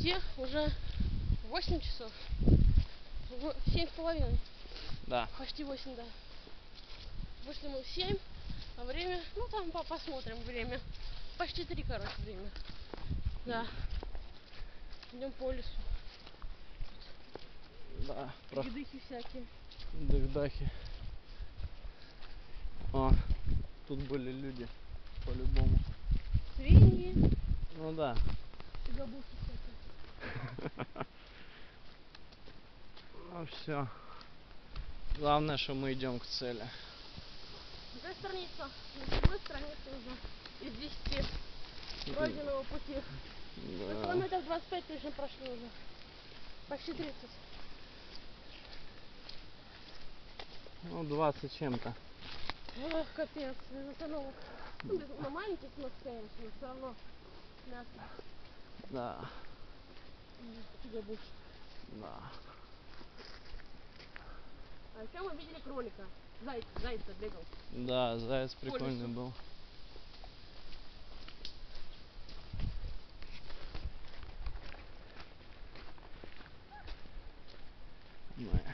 идти уже 8 часов. В- Семь с половиной. Да. Почти 8, да. Вышли мы в 7, а время, ну там по- посмотрим время. Почти 3, короче, время. Да. Идем по лесу. Да. Про Дыхи всякие. дых-дахи. О, тут были люди. По-любому. Свиньи Ну да. и всякие. Ну все. Главное, что мы идем к цели. Какая страница? На седьмой странице уже. Из 10 пройденного пути. Мы Да. километров 25 точно прошли уже. Почти 30. Ну, 20 чем-то. Ох, капец, без остановок. Ну, без, на маленьких ног, конечно, но все равно мягко. Да. И габуш. Да. А еще мы видели кролика. Зайц, зайца бегал. Да, заяц прикольный был. Yeah.